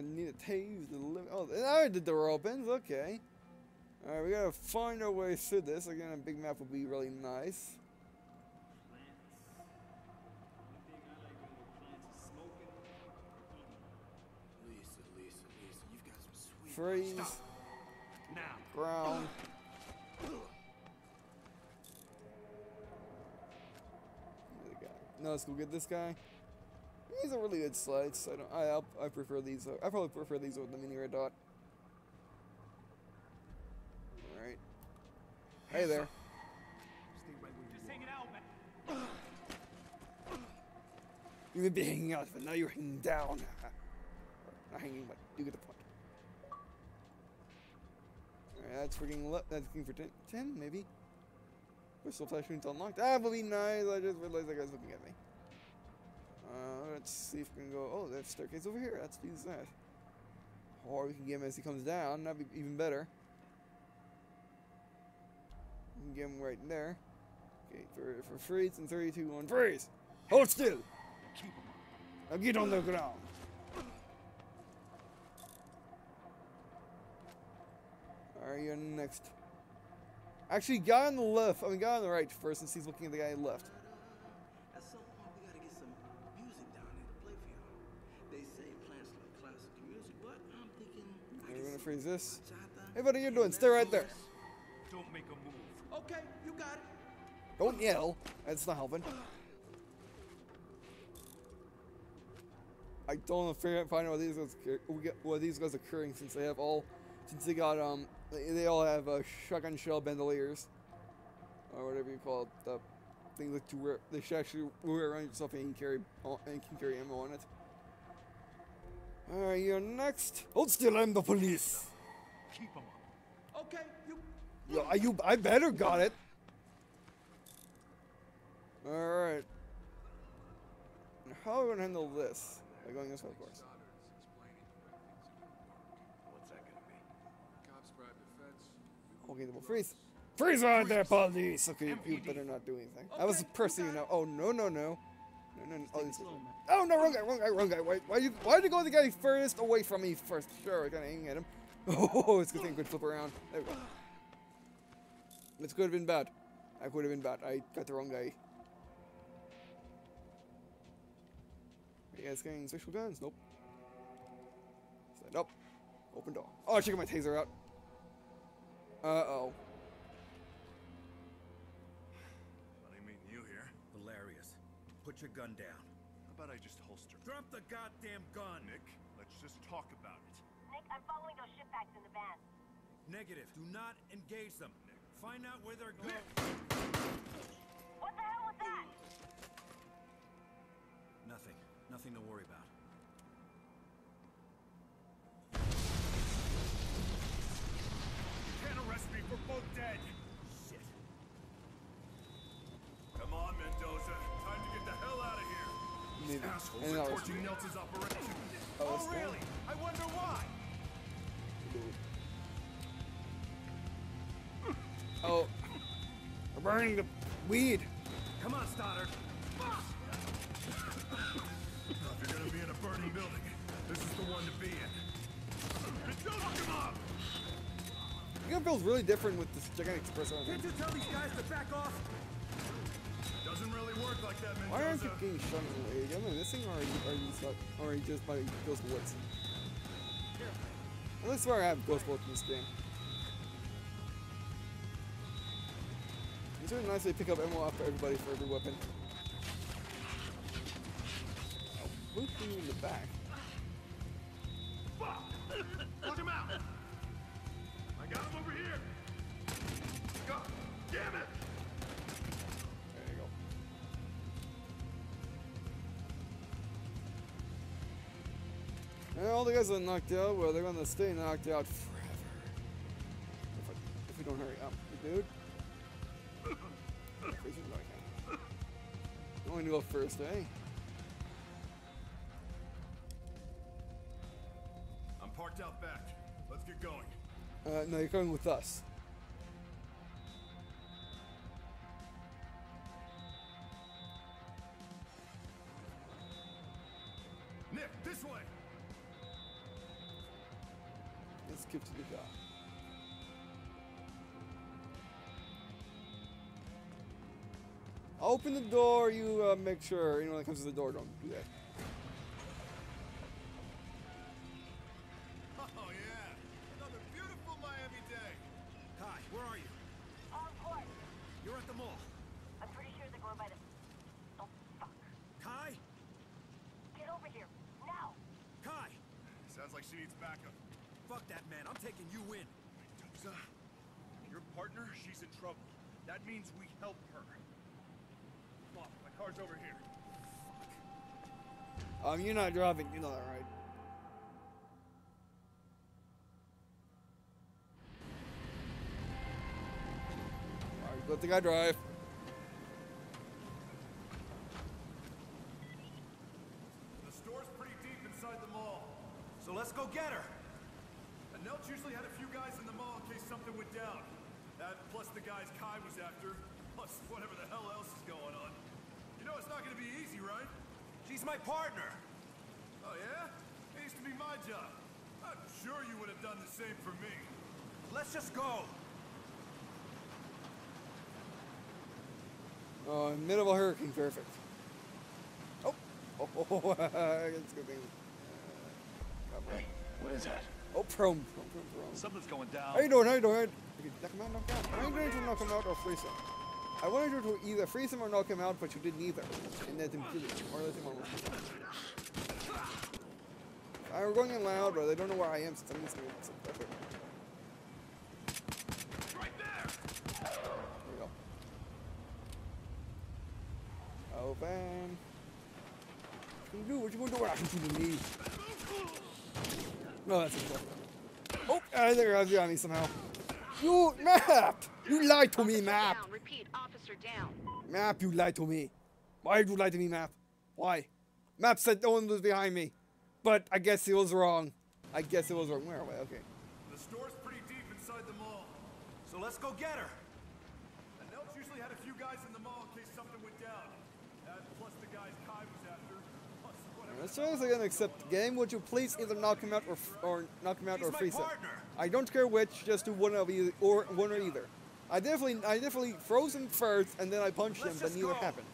gonna need a tase to live. Oh, now the door opens. Okay. All right, we gotta find our way through this. Again, a big map would be really nice. Lisa, Lisa, Lisa, you've got some sweet. Freeze. Stop. Now. Ground. The. No, let's go get this guy. These are really good slides. I don't. I I'll, I prefer these. I probably prefer these over the mini red dot. All right. Hey there. Just hanging out, man. You may be hanging out, but now you're hanging down. Not hanging, but you get the point. Alright, that's freaking left. That's looking for 10, 10 maybe. Crystal flashlight unlocked. Ah, that would be nice. I just realized that guy's looking at me. Uh, let's see if we can go. Oh, that staircase over here. Let's use that. Or we can get him as he comes down. That'd be even better. We can get him right there. Okay, for, for freeze and 3, 2, 1, freeze! Hold still! Now get on the ground. Alright, you're next. Actually, guy on the left. I mean, guy on the right first, since he's looking at the guy left. At some point, we gotta get some music down there to play for y'all. They say plants like classical music, but I'm thinking. I We're get gonna some freeze this. bachata Hey, buddy, you and doing? Stay right there. Don't make a move. Okay, you got it. Don't yell. That's not helping. I don't know figure find out what these guys what these guys are occurring since they have all since they got um they, they all have uh, shotgun shell bandoliers or whatever you call it the thing that you wear they should actually wear around yourself and you can carry and can carry ammo on it. Alright, you're next. Hold still, I'm the police. Keep him up. Okay, you. Yo, I, you, I better got it. Alright. How are we gonna handle this? By going this way, of course. What's that gonna? Cops bribe the feds. Okay, freeze. Freeze on there, police! Okay, you better not do anything. I was Okay, pressing you you got now. Oh, no, no, no. Oh, oh, no, wrong guy, wrong guy, wrong guy. Why, why, you, why did you go the guy first away from me first? Sure, I got aiming at him. Oh, it's a good thing I could flip around. There we go. This could have been bad. I could have been bad. I got the wrong guy. Are You guys getting special guns? Nope. Stand up. Open door. Oh, I should get my taser out. Uh-oh. Put your gun down. How about I just holster? Drop the goddamn gun! Nick, let's just talk about it. Nick, I'm following those ship packs in the van. Negative. Do not engage them. Nick. Find out where they're going. What the hell was that? Nothing. Nothing to worry about. And that was torching Nelson's operation. Oh, it's oh really? I wonder why. Oh. We're burning the weed. Come on, Stoddard. If you're gonna be in a burning building, this is the one to be in. Mendoza, come on! It feels really different with this gigantic espresso. Can't you tell these guys to back off? Doesn't really work like that, Mendoza. Why aren't you getting shot in the leg? Am I missing or are you, are you just not, or are you just by ghost bullets? At least where I have ghost bullets in this game. It's really nice they pick up ammo after everybody for every weapon. Oh, in the back. The guys that are knocked out, well, they're gonna stay knocked out forever. If, I, if we don't hurry up, dude. Crazy like that. I'm going to go first, eh? I'm parked out back. Let's get going. Uh, no, you're coming with us. Open the door. You uh, make sure anyone that comes to the door don't do that. Oh, yeah. Another beautiful Miami day. Khai, where are you? On court. You're at the mall. I'm pretty sure they're going by the... Oh, fuck. Khai? Get over here. Now. Khai! Sounds like she needs backup. Fuck that man, I'm taking you in. Mendoza, your partner, she's in trouble. That means we help her. Car's over here. Um, you're not driving. You know that, right? Alright, let the guy drive. She's my partner. Oh yeah? It used to be my job. I'm sure you would have done the same for me. Let's just go. Oh, in the middle of a hurricane, perfect. Oh, oh, oh, oh that's a good thing. Uh, Hey, what is that? oh, prone, prone, prone, prone. Something's going down. How you doing? How you doing? Okay, knock him out, knock him out. I wanted you to knock him out or freeze him. I wanted you to either freeze him or knock him out, but you did neither. And let him kill you, or let him almost kill you. Uh, going in loud, but they don't know where I am since I'm listening to some perfect. Right there! There we go. Oh, van. What you gonna do? What you gonna do? What I can do to me? No, that's it. Oh, I think I got me somehow. You, Map! You lied to me, Officer Map! Down. Repeat, officer down. Map, you lied to me. Why did you lie to me, Map? Why? Map said no one was behind me. But I guess he was wrong. I guess it was wrong. Where am I? Okay. The store's pretty deep inside the mall. So let's go get her. And Nelch usually had a few guys in the mall in case something went down. That plus the guys Khai was after, plus whatever. As soon as I'm gonna accept the game, would you please either knock him out or, f- or knock him out She's or freeze him? I don't care which, just do one of either or one or either. I definitely I definitely froze him first and then I punched Let's him, but neither go. happened.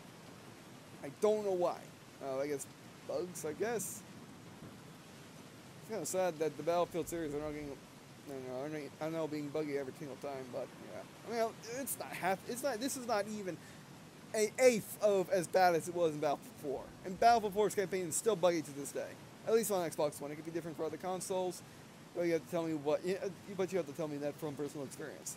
I don't know why. Uh, I guess bugs, I guess. It's kind of sad that the Battlefield series are not getting, you know, are not- are now being buggy every single time. But yeah, I mean, it's not half. It's not. This is not even a eighth of as bad as it was in Battlefield 4. And Battlefield 4's campaign is still buggy to this day. At least on Xbox One. It could be different for other consoles. But you have to tell me what. But you have to tell me that from personal experience.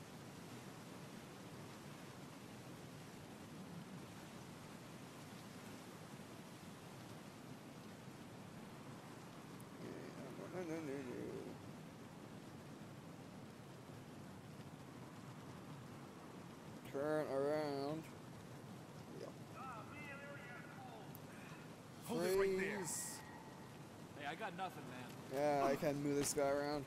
Yeah, no, no, no, no, no. Turn around. There Hold it right there. Freeze. Hey, I got nothing, man. Yeah, I can move this guy around.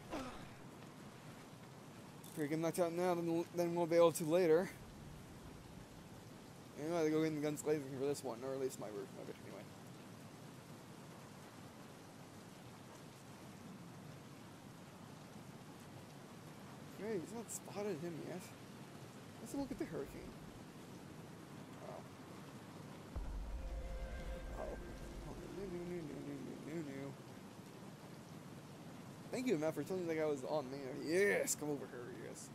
If we get knocked out now, then, then we'll be able to later. Anyway, I go get the guns blazing for this one, or at least my version of it, anyway. Okay, he's not spotted him yet. Let's look at the hurricane. Oh. Oh. Oh, no, no, no, no, no, no, no. Thank you, Matt, for telling me that guy was on me. Yes, come over here, yes.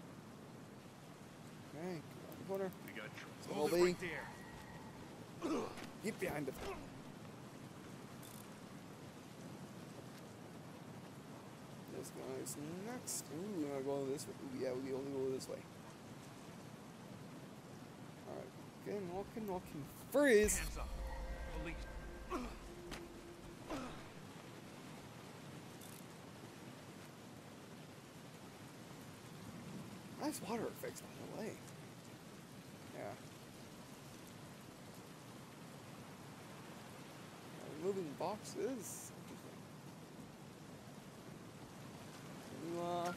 Okay, come on the corner. We got trouble. Hold Smallby. it right there. Get behind him. This guy's next. Ooh, we're not going this way. Ooh, yeah, we only go this way. Okay, walking, walking. Freeze! Hands up. Police. Nice water effects, by the way. Yeah. Removing boxes. Interesting. You, uh,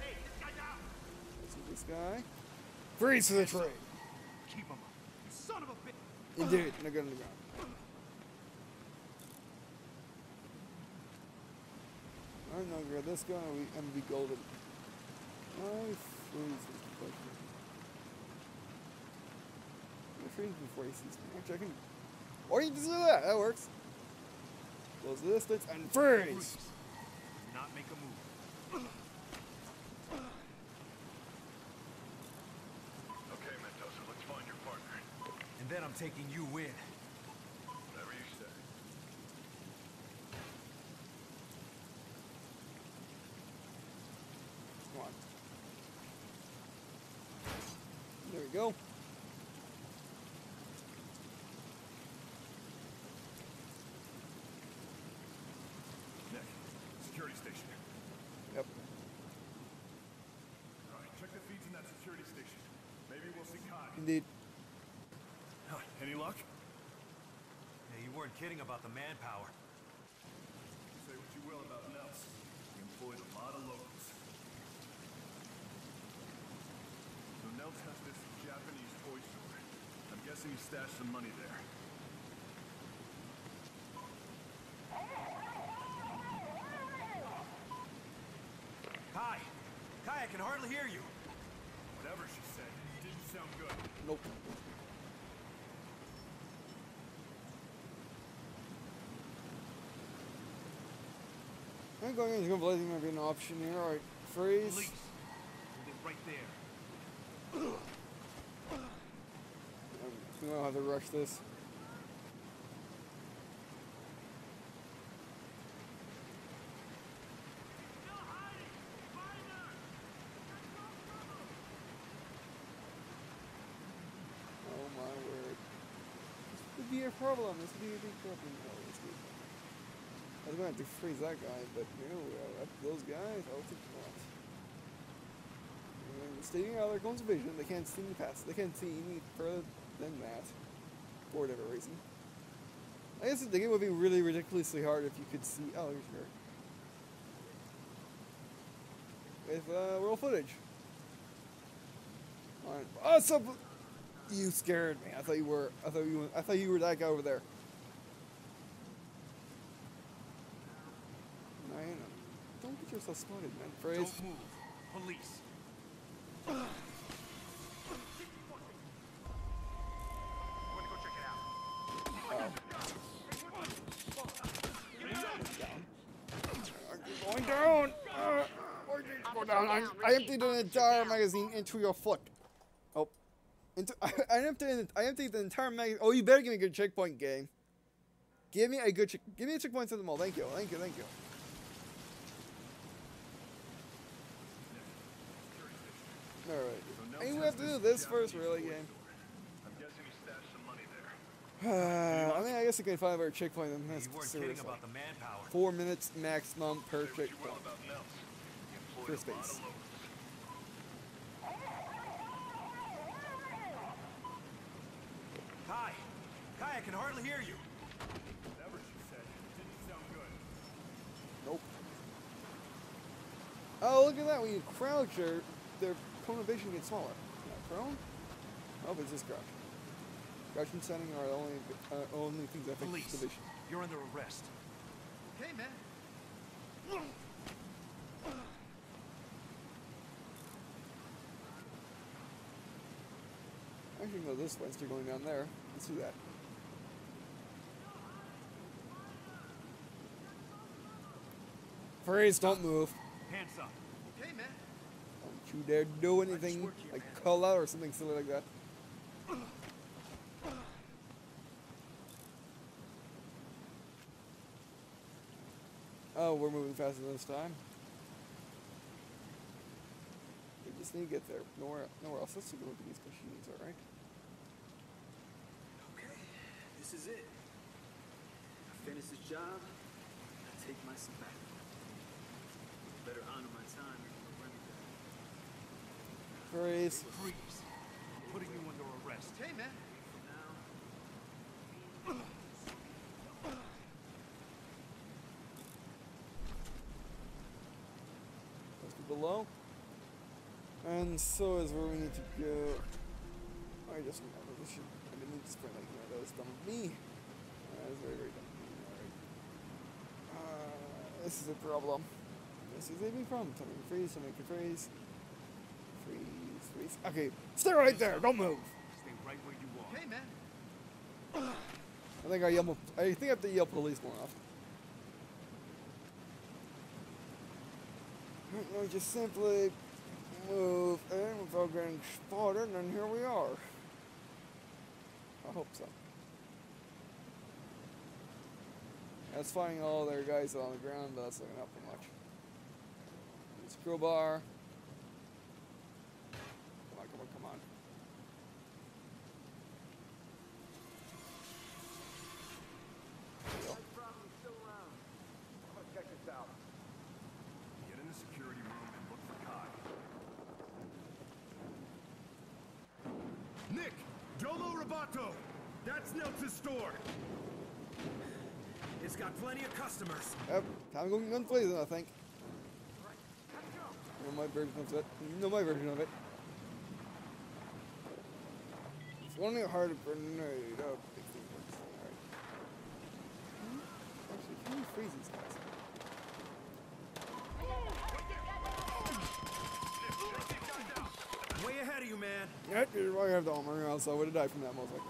Hey, this guy's out. Let's see this guy. Freeze to the tree. Keep him up. Son of a bitch. You did it. Now get on the ground. I'm gonna grab this guy we, and be golden. I freeze is the question. I'm freeze before he sees me. Actually, I can. Or you just do that. That works. Close the distance and freeze. Not make a move. Okay, Mendoza, let's find your partner. And then I'm taking you in. Whatever you say. Come on. There we go. Nick, security station. Yep. All right, check the feeds in that security station. Maybe we'll see Khai. Indeed. Huh, Any luck? Yeah, you weren't kidding about the manpower. Say what you will about Nels. He employed a lot of locals. So Nels has this Japanese toy store. I'm guessing he stashed some money there. Khai! Khai, I can hardly hear you. Whatever she said, didn't sound good. Nope. I think going into blazing might be an option here. Alright, freeze. Police. It right there. Don't have to rush this. Oh my word. This could be a problem. This could be a big problem. Oh, this could be- I was going to have to freeze that guy, but no, uh, those guys, I'll think not. And staying out of their cone's vision, they can't see any past. They can't see any further than that, for whatever reason. I guess the game would be really ridiculously hard if you could see. Oh, her. With uh, roll footage. Alright. Oh, so you scared me. I thought you were. I thought you. I thought you were that guy over there. Man, don't get yourself spotted, man. Phrase. Don't move. Police. I'm gonna go check it out. You're going down. Uh, why go down. I, I emptied an entire magazine into your foot. Oh, into, I, I emptied. I emptied the entire magazine. Oh, you better give me a good checkpoint game. Give me a good check. Give me a checkpoint to the mall. Thank you. Thank you. Thank you. All right. So I Nels think we has have to do this this first, really, game. store. I'm guessing he stashed some money there. I mean, I guess I can find our checkpoint. And Yeah, that's you weren't seriously. about the manpower. Four minutes maximum per Say what you will checkpoint. about Nels. He employed First a lot base. Khai! Khai, I can hardly hear you. Whatever she said, didn't sound good. Nope. Oh, look at that. When you crouch, their, their cone of vision gets smaller. Not prone? Oh, it's just crouch. Crouch and setting are the only, uh, only things I think Police. the vision. You're under arrest. Okay, man. I should go this way instead of going down there. Let's do that. Freeze, don't move. Hands up. Okay, man. You dare do anything like call out or something silly like that. Oh, we're moving faster than this time. We just need to get there. Nowhere, nowhere else. Let's take a look at these machines, alright? Okay, this is it. I finish this job, I take my sabbatical. Better honor my time. I'm putting you under arrest. Hey, man. Let's be below. And so is where we need to go. I just remember this should, I didn't need to sprint like that. That was dumb of me. That was very, very dumb of me. Alright. Uh, this is a problem. This is a big problem. Tell me to freeze, tell me to freeze. Freeze, freeze. Okay, stay right there. Don't move. Stay right where you are. Hey, man. I think I yell. I think I have to yell police more often. No, just simply move in without getting spotted, and here we are. I hope so. That's finding all their guys on the ground, but that's not gonna help them much. It's crowbar. Come on, come on, come on. There we go. Get in the security room and look for Khai. Nick! Dolo Roboto! That's Nelt's store! It's got plenty of customers. Yep, time to go blazing, I think. No, my version of it. Know my version of it. It's only a hard grenade. Oh. Actually, can you freeze these guys? Way ahead of you, man. Yep, you're right, I have the armor, or else I would have died from that most likely.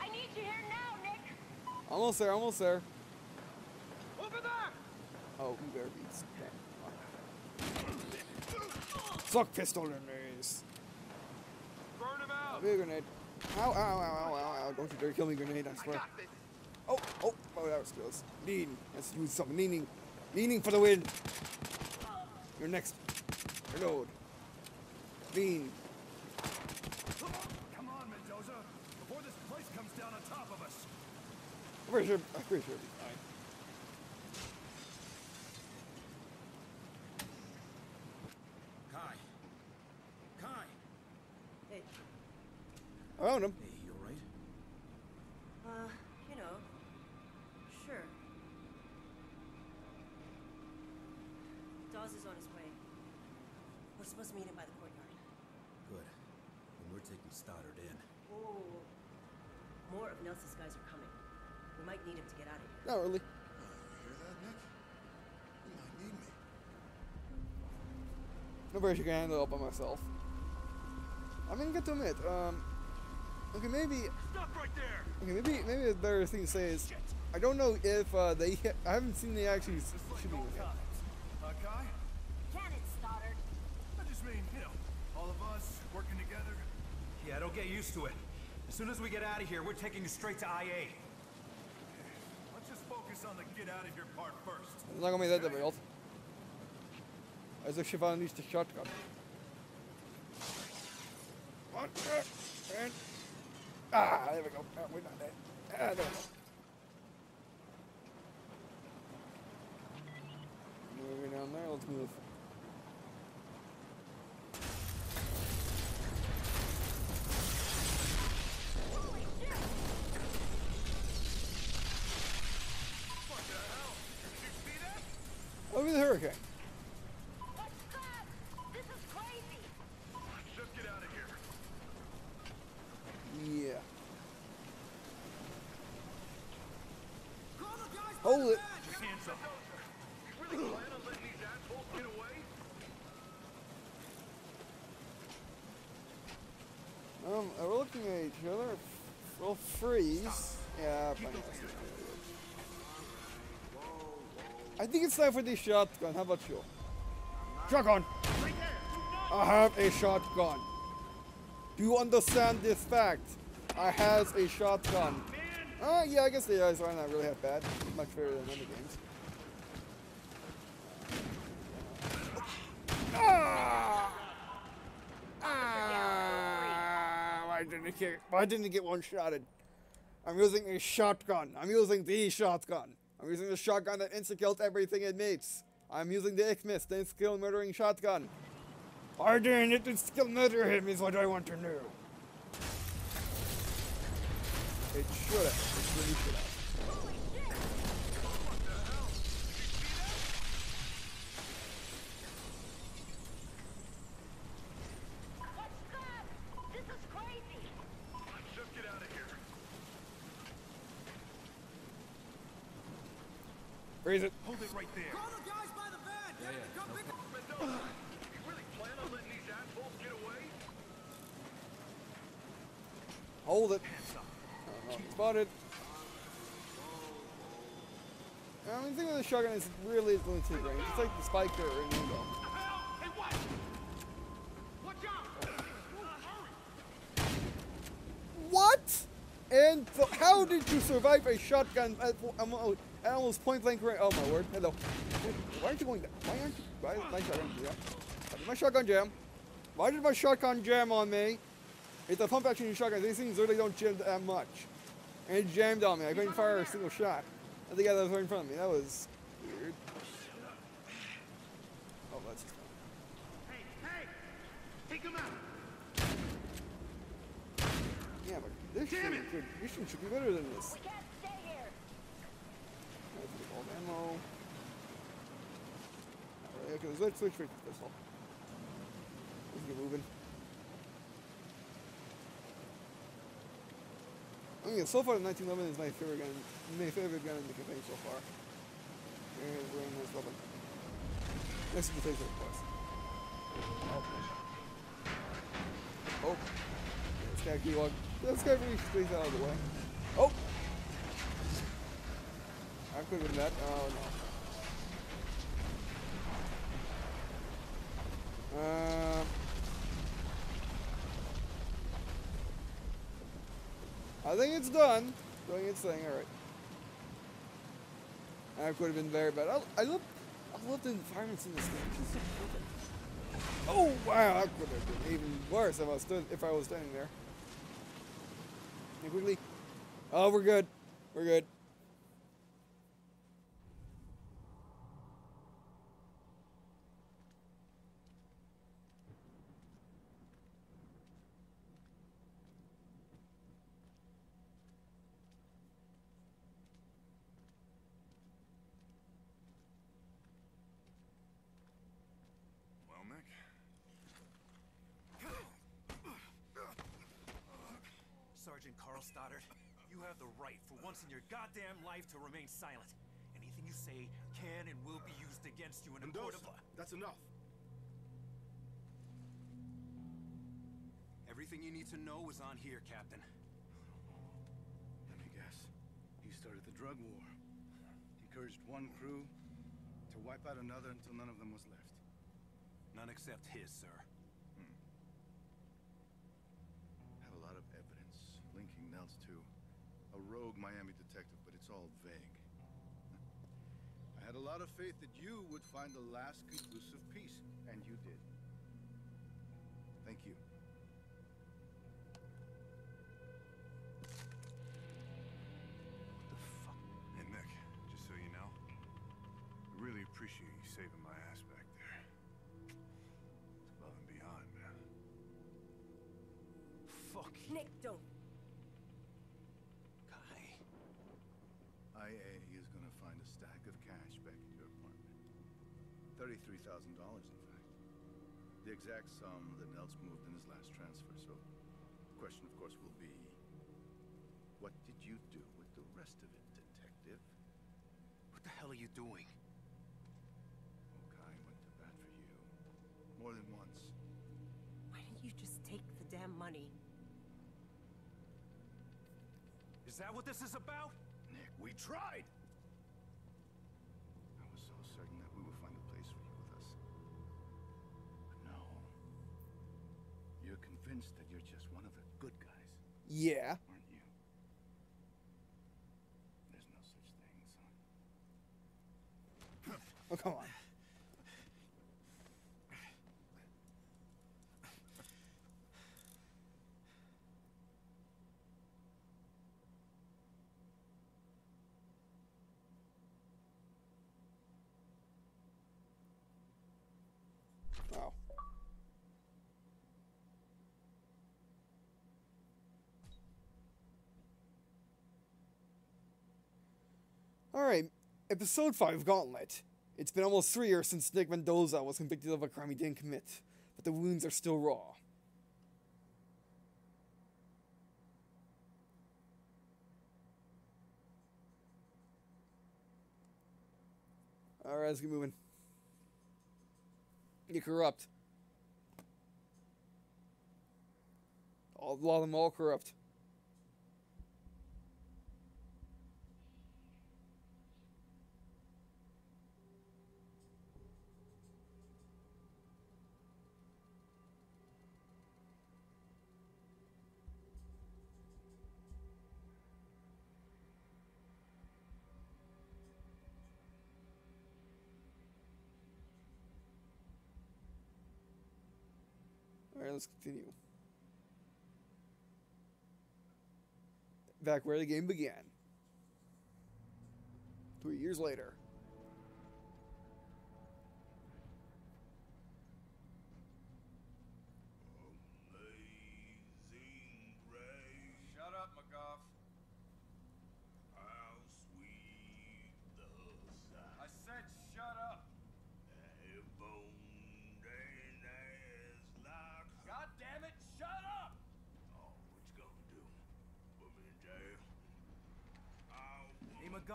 I need you here now, Nick. Almost there, almost there. Over there! Oh, you better be. Suck pistol grenades. Burn him out! Big grenade. Ow, ow, ow, ow, ow, ow. Don't you dare kill me, grenade, I swear. Oh, oh, oh, that was close. Lean. Let's use something. Leaning. Leaning for the win. You're next. Reload. Lean. Come on, Mendoza! Before this place comes down on top of us! I'm pretty sure, I'm pretty sure it'll be fine. Khai. Khai. Hey, I found him. Hey, you alright? uh, you know, sure. Dawes is on his way. We're supposed to meet him by the courtyard. Good. And we're taking Stoddard in. Whoa. More of Nelson's guys are coming. We might need him to get out of here. Not really. Hear that, Nick? You might need me. No very sure I can handle it all by myself. I mean, get to admit, um, okay, maybe, Stop right there! okay, maybe, maybe the better thing to say is, I don't know if uh, they, I haven't seen they actually s- shooting him yet. Uh, Khai? Janet Stoddard. I just mean, you know, all of us working together. Yeah, don't get used to it. As soon as we get out of here, we're taking you straight to IA. Let's just focus on the get out of here part first. It's not gonna be that difficult. As if Shiva unleashed a shotgun. One, uh, and ah, there we go. Ah, we're not dead. Ah, there we go. Moving down there. Let's move. Over the hurricane. What's that? This is crazy. Just get out of here. Yeah. Hold it. Hands up. You really plan on letting these assholes get away? Um, uh, we're looking at each other. We'll freeze. Yeah. I think it's time for the shotgun. How about you? Shotgun! I have a shotgun. Do you understand this fact? I has a shotgun. Uh, yeah, I guess the eyes are not really that bad. Much better than other games. Why didn't it get? Why didn't it get one shotted? I'm using a shotgun. I'm using the shotgun. I'm using the shotgun that insta-killed everything it meets. I'm using the Xmas, the insta-kill murdering shotgun. Why didn't it insta-kill murder him is what I want to know. It should have. It really should have. What's that? This is crazy. Just get out of here. Freeze it. Hold it right there. Call the guys by the van! Mendoza, you really plan on letting these assholes get away? Hold it. No, uh-huh. spotted. I mean, the thing with the shotgun is it really is limited range. It's like the spiker or Ningo. Hey, watch! Watch out! What? And so how did you survive a shotgun uh, at, at almost point blank range? Oh my word! Hello. Why aren't you going down? Why aren't you? Why did my shotgun that? Why did my shotgun jam? Why did my shotgun jam on me? It's a pump action shotgun. These things really don't jam that much. And it jammed on me. I couldn't fire a single shot at the guy that was right in front of me. That was weird. Oh, that's just. Hey, hey! Take him out! Yeah, but this Damn it! this should be better than this. We can't stay here. Let's get all the ammo. Not really, okay, let's switch to the pistol. Let's get moving. I mean, so far the 1911 is my favorite gun, my favorite gun in the campaign so far. Very, very nice weapon. Next to the taser, of course. Oh. Oh. Yeah, this guy keep on. This guy really stays out of the way. Oh. That. Um. I think it's done. Doing its thing. All right. I could have been very bad. I, love, I love the environments in this game. It's so perfect. Oh wow, that could have been even worse if I stood if I was standing there. Hey, quickly. Oh, we're good. We're good. Well, Nick. Sergeant Carl Stoddard, you have the right for once in your goddamn life to remain silent. Anything you say can and will be used against you in a court of law. that's enough. Everything you need to know is on here, Captain. Let me guess. He started the drug war. He Encouraged one crew to wipe out another until none of them was left. None except his, sir. Hmm. Have a lot of evidence linking Nels to a rogue Miami detective, all vague. I had a lot of faith that you would find the last conclusive piece, and you did. Thank you. What the fuck? Hey, Nick, just so you know, I really appreciate you saving my ass back there. It's above and beyond, man. Fuck. Nick, don't. $3,000 in fact. The exact sum that Nels moved in his last transfer, so the question of course will be... What did you do with the rest of it, detective? What the hell are you doing? Okai went to bat for you. More than once. Why didn't you just take the damn money? Is that what this is about? Nick, we tried! Convinced that you're just one of the good guys, Yeah. aren't you? There's no such thing, son. Oh come on. Wow. Alright, episode 5 Gauntlet. It's been almost three years since Nick Mendoza was convicted of a crime he didn't commit, but the wounds are still raw. Alright, let's get moving. Get corrupt. All, a lot of them all corrupt. Alright, let's continue. Back where the game began. Three years later.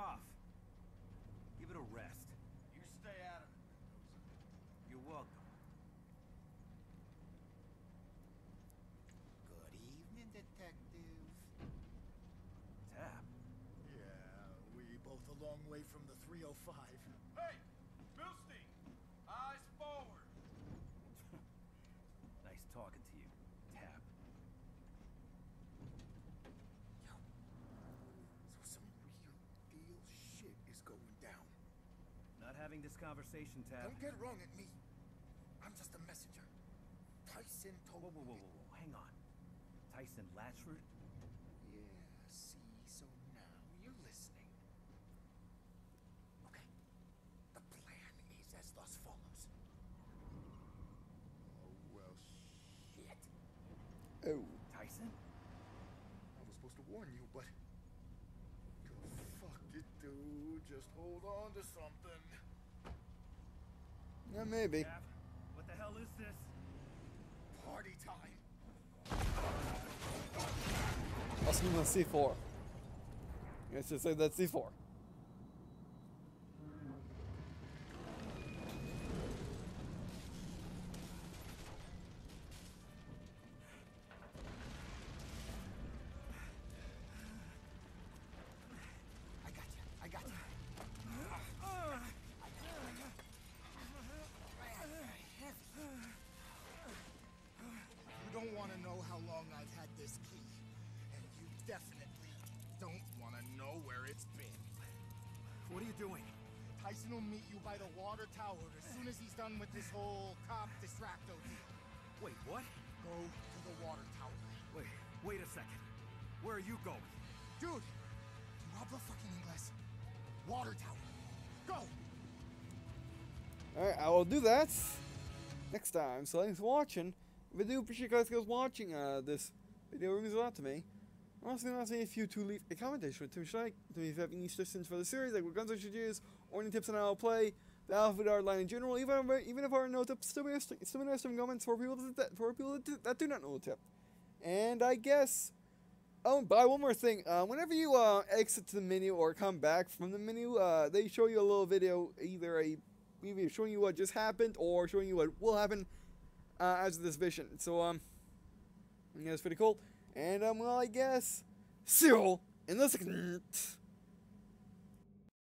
McGough. Give it a rest. You stay out of it. You're welcome. Good evening, Detective. Tap. Yeah, we both a long way from the 305. Hey, Milstein! Eyes forward! Nice talking to you, Tap. Yo. So some real deal shit is going down. Not having this conversation, Tap. Don't get wrong at me. I'm just a messenger. Tyson told Whoa, whoa, whoa, whoa, whoa. Hang on. Tyson Latchford? Yeah, see, so now you're listening. Okay. The plan is as thus follows. Oh, well, shit. Oh. Tyson? I was supposed to warn you, but. Fuck it, dude. Just hold on to something. Yeah, maybe. Tap? What the hell is this? Party time. Must be on C4. I should say that's C4. What? Go to the water tower. Wait, wait a second. Where are you going? Dude, you habla fucking English. Water tower. Go! Alright, I will do that next time. So thanks for watching. If I do appreciate you guys guys watching uh, this video, it means a lot to me. I'm also going to ask if you to leave a commentation to should I to me if you have any suggestions for the series, like what guns I should use, or any tips on how to play, the Alphabet Art line in general, even if, even if I know tips, still be nice to- still to have comments for people that, for people that, that do not know the tip. And I guess Oh, but one more thing. Uh, whenever you uh, exit the menu or come back from the menu, uh, they show you a little video, either a either showing you what just happened or showing you what will happen uh, as this vision. So um, yeah, it's pretty cool. And um, well, I guess see you in the second.